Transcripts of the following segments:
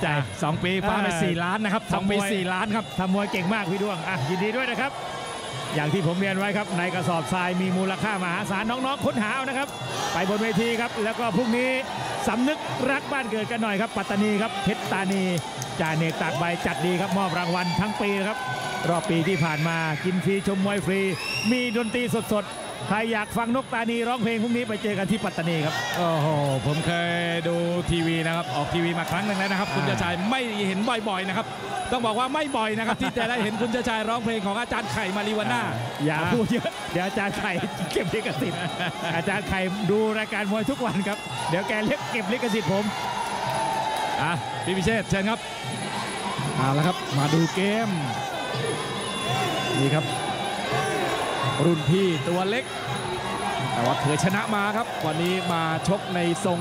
ใจสองปีฟ้าไปเออสี่ล้านนะครับสองปีทำมวยสี่ล้านครับทำมวยเก่งมากพี่ด้วงอะยินดีด้วยนะครับ อย่างที่ผมเรียนไว้ครับ ในกระสอบทรายมีมูลค่ามหาศาลน้องๆค้นหาเอานะครับ ไปบนเวทีครับ แล้วก็พรุ่งนี้สำนึกรักบ้านเกิดกันหน่อยครับ ปัตตานีครับเพชรตานีจ่าเนกตากใบจัดดีครับมอบรางวัลทั้งปีนะครับรอบปีที่ผ่านมากินฟรีชมมวยฟรี มีดนตรีสดๆ ใครอยากฟังนกตานีร้องเพลงพรุ่งนี้ไปเจอกันที่ปัตตานีครับ โอ้โห ผมเคยดูทีวีนะครับ ออกทีวีมาครั้งหนึ่งแล้วนะครับ คุณอ่าเจาชัยไม่เห็นบ่อยๆนะครับ ต้องบอกว่าไม่บ่อยนะครับ ที่จะได้เห็นคุณเจาชัยร้องเพลงของอาจารย์ไข่มารีวาน่าอย่าพูดเยอะ เดี๋ยวอาจารย์ไข่เก็บลิขสิทธิ์อาจารย์ไข่ดูรายการมวยทุกวันครับ เดี๋ยวแกเรียกเก็บลิขสิทธิ์ผม อะ พี่พิเชษฐ์เชิญครับ เอาละครับ มาดูเกม นี่ครับ รุ่นพี่ตัวเล็ก แต่ว่าเคยชนะมาครับ วันนี้มาชกในทรง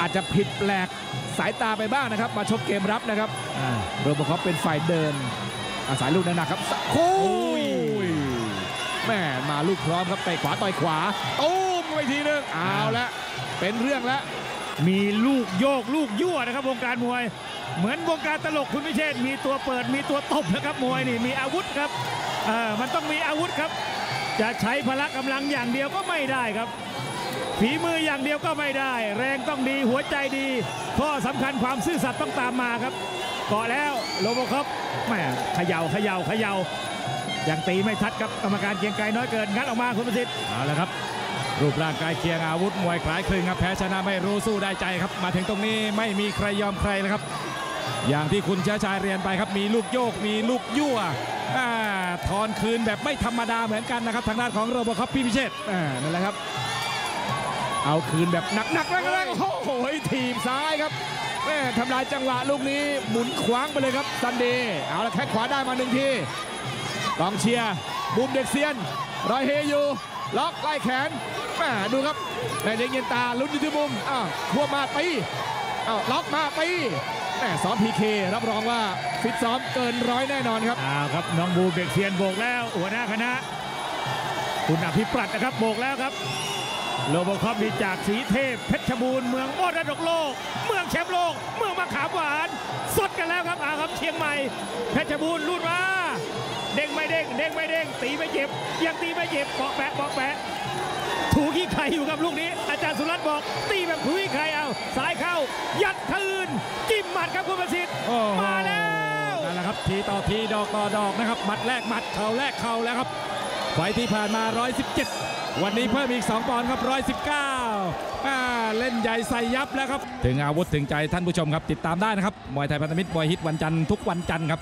อาจจะผิดแปลกสายตาไปบ้างนะครับ มาชกเกมรับนะครับโรบคอปเป็นฝ่ายเดิน อาศัยลูกหนักๆครับสักครู่โอ้ยแม่มาลูกพร้อมครับเตะขวาต่อยขวาตุ้มไปทีนึงเอาละเป็นเรื่องแล้วมีลูกโยกลูกยั่วนะครับวงการมวย เหมือนวงการตลกคุณพิเชษฐ์มีตัวเปิดมีตัวตบนะครับมวยนี่มีอาวุธครับ เออมันต้องมีอาวุธครับ จะใช้พละกำลังอย่างเดียวก็ไม่ได้ครับ ฝีมืออย่างเดียวก็ไม่ได้ แรงต้องดีหัวใจดี ข้อสำคัญความซื่อสัตย์ต้องตามมาครับเกาะแล้วโลโบคอปแม่เขย่าเขย่าเขย่ายังตีไม่ทัดครับกรรมการเกียงไกรน้อยเกินงัดออกมาคุณประสิทธิ์เอาละครับ รูปร่างกายเคียงอาวุธมวยคล้ายคลึงครับแพ้ชนะไม่รู้สู้ได้ใจครับ มาถึงตรงนี้ไม่มีใครยอมใครนะครับ อย่างที่คุณเชื้อชายเรียนไปครับมีลูกโยกมีลูกยั่วอ่า ทอนคืนแบบไม่ธรรมดาเหมือนกันนะครับ ทางด้านของโรบคอปพี่พิเชษฐ์อ่านั่นแหละครับ เอาคืนแบบหนักๆแรงๆโอ้โหทีบซ้ายครับแม่ทำลายจังหวะลูกนี้หมุนคว้างไปเลยครับซันเดย์เอาละแค่ขวาได้มาหนึ่งทีกองเชียร์บุมเด็กเซียนรอยเฮอยู่ล็อกไล่แขนแม่ดูครับแม่เด็กเย็นตาลุ้นอยู่ที่มุมอ้าวควบมาตีอ้าวล็อกมาตี แม่ซ้อมพีเครับรองว่าฟิตซ้อมเกินร้อยแน่นอนครับอ้าวครับน้องบูมเด็กเซียนโบกแล้วหัวหน้าคณะ คุณอภิปรัตนะครับโบกแล้วครับโลโบคอปนี่จากสีเทพเพชรบูรณ์เมืองมรดกโลก เมืองแชมป์โลก เมืองมะขามหวาน สดกันแล้วครับอาครับเชียงใหม่ เพชรบูรณ์รุ่นมาเด้งไม่เด้งเด้งไม่เด้งตีไม่เจ็บยังตีไม่เจ็บเปาะแปะเปาะแปะ ถูขี้ไข่อยู่กับลูกนี้ อาจารย์สุรัตน์บอก ตีแบบถูขี้ไข่เอาซ้ายเข้า ยัดคืน จิ้มหมัดครับคุณประสิทธิ์โอ้โหมาแล้วนั่นแหละครับทีต่อทีดอกต่อดอกนะครับหมัดแรกหมัดเข่าแรกเข่าแล้วครับไฟต์ที่ผ่านมา 117 วันนี้เพิ่มอีก 2 ปอนด์ครับ119อ่าเล่นใหญ่ใส่ยับแล้วครับ ถึงอาวุธถึงใจท่านผู้ชมครับ ติดตามได้นะครับ มวยไทยพันธมิตรมวยฮิตวันจันทร์ทุกวันจันทร์ครับ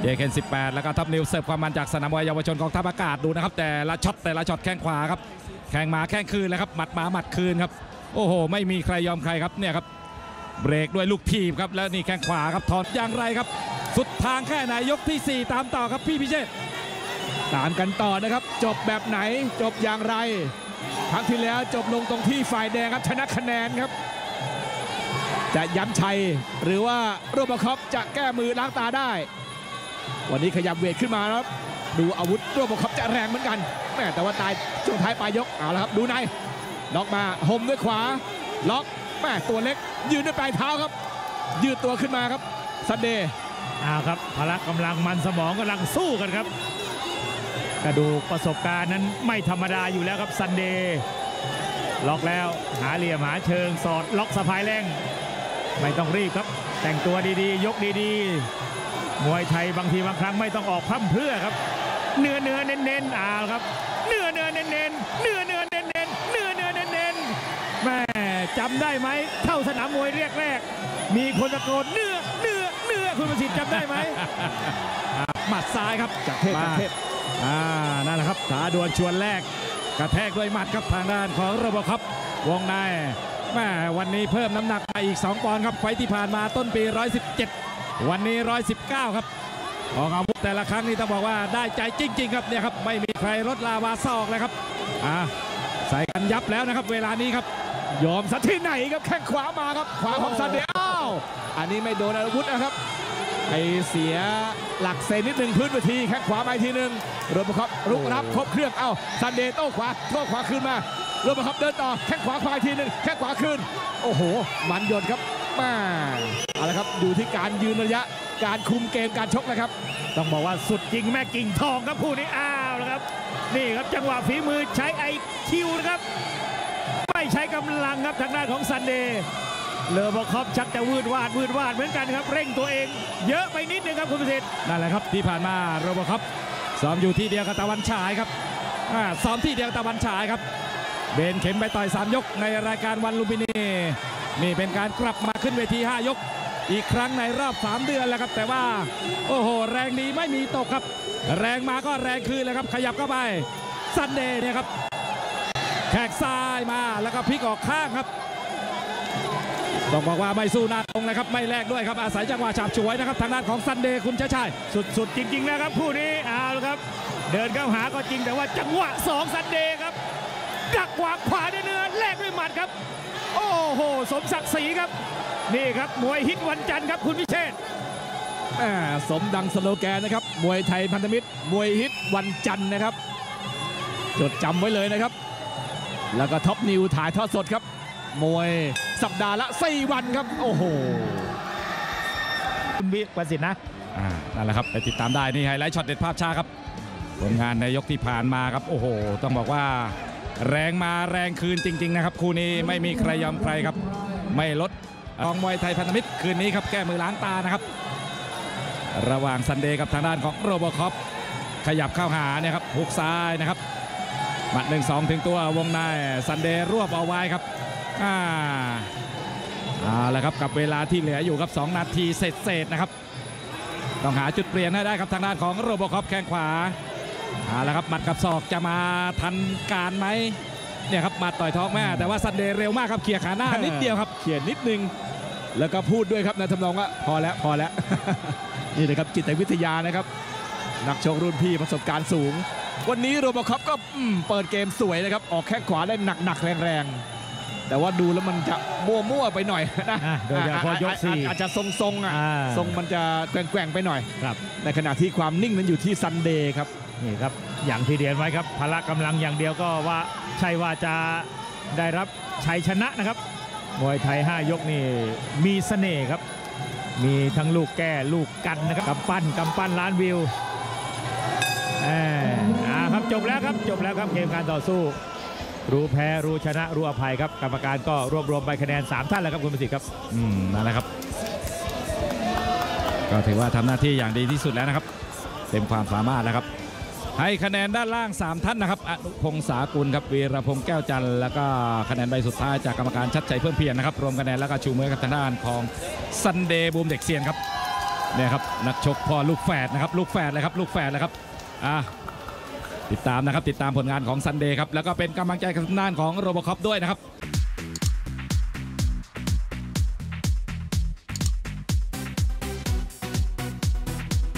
JKN18 แล้วก็ Top News เสิร์ฟความมันจากสนามมวยเยาวชนกองทัพอากาศดูนะครับ แต่ละช็อตแต่ละช็อตแข้งขวาครับ แข้งมาแข้งคืนแล้วครับ หมัดมาหมัดคืนครับ โอ้โห ไม่มีใครยอมใครครับเนี่ยครับ เบรกด้วยลูกทีบครับ แล้วนี่แข้งขวาครับถอนอย่างไรครับ สุดทางแค่ไหนยกที่ 4 ตามต่อครับพี่พิเชษ ตามกันต่อนะครับ จบแบบไหนจบอย่างไร ครั้งที่แล้วจบลงตรงที่ฝ่ายแดงครับชนะคะแนนครับ จะย้ำชัยหรือว่าโรบคอปจะแก้มือล้างตาได้ วันนี้ขยับเวทขึ้นมาครับ ดูอาวุธโรโบคอปจะแรงเหมือนกันแม่แต่ว่าตายช่วงท้ายปลายยกเอาละครับ ดูในล็อกมาห่มด้วยขวา ล็อกแม่ตัวเล็ก ยืนด้วยปลายเท้าครับ ยืดตัวขึ้นมาครับซันเดย์อ้าวครับพละกำลังมันสมองกำลังสู้กันครับ กระดูกประสบการณ์นั้นไม่ธรรมดาอยู่แล้วครับซันเดย์ล็อกแล้วหาเหลี่ยมหาเชิงสอดล็อกสะพายแรงไม่ต้องรีบครับ แต่งตัวดีๆ ยกดีๆ มวยไทยบางทีบางครั้งไม่ต้องออกพร่ำเพรื่อครับ เนื้อเนื้อเน้นเน้นๆอ้าวครับ เนื้อเนื้อเน้นเน้นๆเนื้อเนื้อเน้นเน้นๆเนื้อเนื้อเน้นเน้นๆแม่จำได้ไหมเข้าสนามมวยเรียกแรกๆมีคนตะโกนเนื้อเนื้อเนื้อคุณประสิทธิ์จำได้ไหมหมัดซ้ายครับจากเทพมาจากเทพ อ่านั่นแหละครับขาดวลชวนแรก กระแทกด้วยหมัดครับทางด้านของระบบครับ วงในแม่วันนี้เพิ่มน้ำหนักมาอีก 2 ปอนด์ครับไฟที่ผ่านมาต้นปี 117 วันนี้ 119 ครับ ออกอาวุธแต่ละครั้งนี่ต้องบอกว่าได้ใจจริง ๆ ครับเนี่ยครับไม่มีใครลดลาวาศอกเลยครับอ่าใส่กันยับแล้วนะครับ เวลานี้ครับ ยอมซะที่ไหนครับแข้งขวามาครับขวาของซันเดย์อันนี้ไม่โดนอาวุธนะครับไอ้เสีย หลักเซนิดหนึ่งพื้นเวทีแข้งขวามาทีหนึ่งโรโบคอปรุกรับครบเครื่องเอ้าซันเดย์โต้ขวาโต้ขวาคืนมาโรโบคอปเดินต่อแข้งขวาควายทีหนึ่งแข้งขวาคืนโอ้โหมันหยดครับมาเอาละครับอยู่ที่การยืนระยะการคุมเกมการชกนะครับ ต้องบอกว่าสุดจริงแม่กิ่งทองครับคู่นี้อ้าวแล้วครับ นี่ครับจังหวะฝีมือใช้ไอคิวนะครับ ไม่ใช้กำลังครับทางด้านของซันเดย์ โรบอคอปชักจะวืดวาดวืดวาดเหมือนกันครับ เร่งตัวเอง เยอะไปนิดนึงครับคุณประสิทธิ์นั่นแหละครับที่ผ่านมาโรบอคอปซ้อมอยู่ที่เดียวกับตะวันฉายครับซ้อมที่เดียวตะวันฉายครับ เบนเข็มไปต่อย 3 ยกในรายการ ONE ลุมพินีนี่เป็นการกลับมาขึ้นเวที 5 ยก อีกครั้งในรอบ 3 เดือนแล้วครับ แต่ว่า โอ้โห แรงดีไม่มีตกครับ แรงมาก็แรงคืนเลยครับ ขยับเข้าไปซันเดย์เนี่ยครับแข้งซ้ายมาแล้วก็พลิกออกข้างครับ ต้องบอกว่าไม่สู้หน้าตรงเลยครับไม่แลกด้วยครับอาศัยจังหวะฉาบฉวยนะครับทางด้านของซันเดย์คุณชาชายสุดๆจริงๆนะครับคู่นี้เอาละครับ เดินเข้าหาก็จริงแต่ว่าจังหวะสองซันเดย์ครับดักแข้งขวาด้วยเนื้อแลกด้วยหมัดครับ โอ้โห สมศักดิ์ศรีครับ นี่ครับมวยฮิตวันจันทร์ครับคุณพิเชษฐ์อ่าสมดังสโลแกนนะครับมวยไทยพันธมิตร มวยฮิตวันจันทร์นะครับ จดจำไว้เลยนะครับ แล้วก็ Top News ถ่ายทอดสดครับมวย สัปดาห์ละ 4 วันครับ โอ้โหคุณวิประสิทธิ์นะอ่านั่นแหละครับไปติดตามได้นี่ไฮไลท์ช็อตเด็ดภาพช้าครับผลงานในยกที่ผ่านมาครับ โอ้โห ต้องบอกว่า แรงมาแรงคืนจริง ๆ นะครับ คู่นี้ไม่มีใครยอมใครครับ ไม่ลดกองมวยไทยพันธมิตรคืนนี้ครับแก้มือล้างตานะครับ ระหว่างซันเดย์กับทางด้านของโรบอคอปขยับเข้าหาเนี่ยครับฮุกซ้ายนะครับหมัดหนึ่งสองถึงตัววงในซันเดย์รวบเอาไว้ครับ อ่าเอาละครับกับเวลาที่เหลืออยู่ครับ 2 นาทีเศษๆนะครับ ต้องหาจุดเปลี่ยนให้ได้ครับทางด้านของโรบอคอปแข้งขวาเอาละครับหมัดกับศอกจะมาทันการไหมเนี่ยครับหมัดต่อยท้องแม่แต่ว่าซันเดย์เร็วมากครับเขี่ยขาหน้านิดเดียวครับเขี่ยนิดนึง แล้วก็พูดด้วยครับในทำนองว่าพอแล้วพอแล้ว นี่นะครับจิตวิทยานะครับ นักชกรุ่นพี่ประสบการณ์สูง วันนี้โรบอคอปก็เปิดเกมสวยนะครับ ออกแข้งขวาได้หนักๆแรงๆ แต่ว่าดูแล้วมันจะมั่วๆไปหน่อยนะอะโดยเฉพาะยกสี่อาจจะทรงๆอะอ่าทรงมันจะแกว่งๆไปหน่อยครับในขณะที่ความนิ่งนั้นอยู่ที่ซันเดย์ครับนี่ครับอย่างที่เรียนไว้ครับพละกำลังอย่างเดียวก็ว่าใช่ว่าจะได้รับชัยชนะนะครับมวยไทย 5 ยกนี่มีเสน่ห์ครับ มีทั้งลูกแก้ลูกกันนะครับกำปั้นกำปั้นล้านวิวแหมอ่าครับจบแล้วครับจบแล้วครับเกมการต่อสู้ รู้แพ้รู้ชนะรู้อภัยครับ กรรมการก็รวบรวมใบคะแนน 3 ท่านแล้วครับคุณประสิทธิ์ครับอืมนั่นแหละครับ ก็ถือว่าทำหน้าที่อย่างดีที่สุดแล้วนะครับ เต็มความสามารถนะครับ ให้คะแนนด้านล่าง 3 ท่านนะครับอนุพงษากุลครับวีรพงษ์แก้วจันทร์แล้วก็คะแนนใบสุดท้ายจากกรรมการชัดใจเพิ่มเพียรนะครับรวมคะแนนแล้วก็ชูมือกับทางด้านของซันเดย์บูมเด็กเซียนครับเนี่ยครับนักชกพ่อลูกแฝดนะครับลูกแฝดเลยครับลูกแฝดเลยครับอะ ติดตามนะครับ ติดตามผลงานของซันเดย์ครับ แล้วก็เป็นกำลังใจกับทางด้านของโรบอคอปด้วยนะครับ